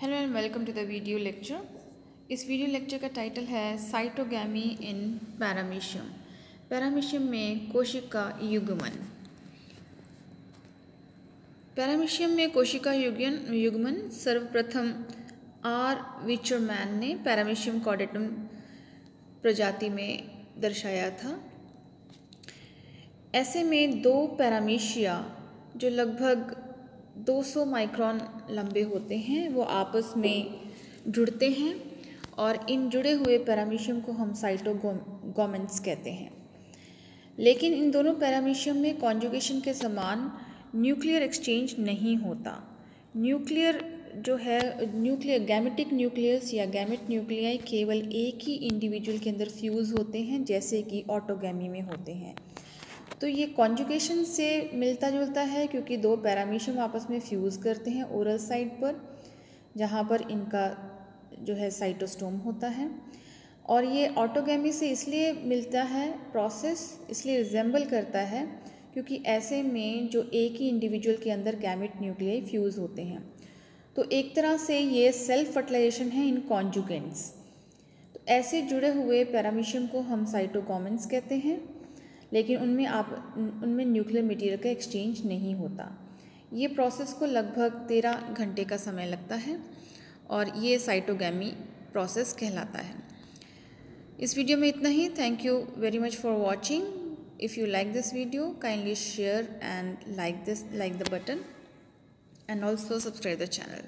Hello and welcome to the video lecture इस video lecture का title है cytogamy इन paramecium paramecium में कोशिका युग्मन। पैरामीशियम में कोशिका युगन युग्मन सर्वप्रथम आर विचरमैन ने पैरामीशियम कॉडेटम प्रजाति में दर्शाया था। ऐसे में दो पैरामीशिया जो लगभग 200 माइक्रोन लंबे होते हैं, वो आपस में जुड़ते हैं और इन जुड़े हुए पैरामीशियम को हम साइटोगोमेंट्स कहते हैं। लेकिन इन दोनों पैरामीशियम में कॉन्जुगेशन के समान न्यूक्लियर एक्सचेंज नहीं होता। न्यूक्लियर जो है न्यूक्लियर गैमेटिक न्यूक्लियस या गैमेट न्यूक्लियाई केवल एक ही इंडिविजुअल के अंदर फ्यूज़ होते हैं, जैसे कि ऑटोगैमी में होते हैं। तो ये कॉन्जुगेशन से मिलता जुलता है क्योंकि दो पैरामीशियम आपस में फ्यूज़ करते हैं ओरल साइड पर, जहाँ पर इनका जो है साइटोस्टोम होता है। और ये ऑटोगेमी से इसलिए मिलता है प्रोसेस इसलिए रिजेंबल करता है क्योंकि ऐसे में जो एक ही इंडिविजुअल के अंदर गैमिट न्यूक्लियाई फ्यूज़ होते हैं। तो एक तरह से ये सेल्फ फर्टिलाइजेशन है इन कॉन्जुगेंट्स तो ऐसे जुड़े हुए पैरामीशियम को हम साइटोगोमेंट्स कहते हैं। लेकिन उनमें आप, उनमें न्यूक्लियर मटेरियल का एक्सचेंज नहीं होता। ये प्रोसेस को लगभग तेरह घंटे का समय लगता है और ये साइटोगैमी प्रोसेस कहलाता है। इस वीडियो में इतना ही। Thank you very much for watching if you like this video kindly share and like this like the button and also subscribe the channel